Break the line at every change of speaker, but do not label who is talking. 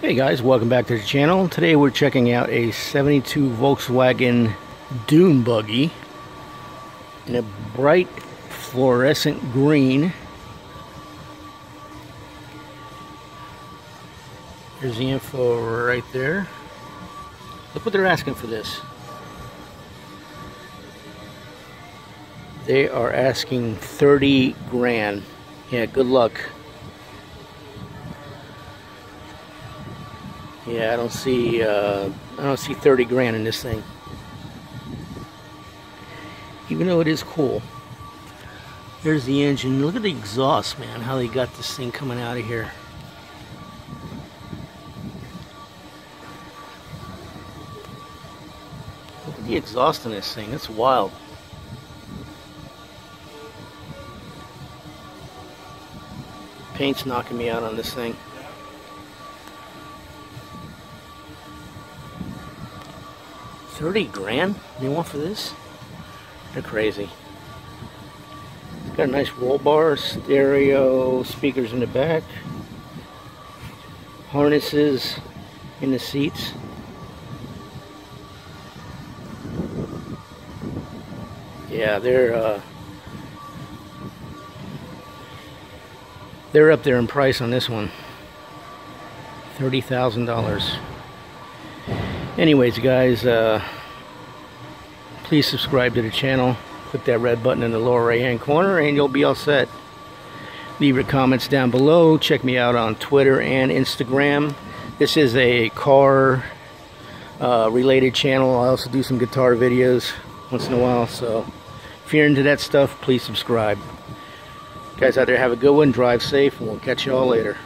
Hey guys, welcome back to the channel. Today we're checking out a 72 Volkswagen Dune Buggy in a bright fluorescent green. There's the info right there. Look what they're asking for this. They are asking 30 grand. Yeah, good luck. Yeah, I don't see uh, I don't see 30 grand in this thing. Even though it is cool. There's the engine. Look at the exhaust, man. How they got this thing coming out of here. Look at the exhaust in this thing. That's wild. Paint's knocking me out on this thing. Thirty grand they want for this? They're crazy. It's got a nice roll bar, stereo, speakers in the back, harnesses in the seats. Yeah, they're uh, they're up there in price on this one. Thirty thousand dollars. Anyways, guys, uh, please subscribe to the channel. Click that red button in the lower right hand corner and you'll be all set. Leave your comments down below. Check me out on Twitter and Instagram. This is a car uh, related channel. I also do some guitar videos once in a while. So if you're into that stuff, please subscribe. Guys out there, have a good one. Drive safe and we'll catch you all later.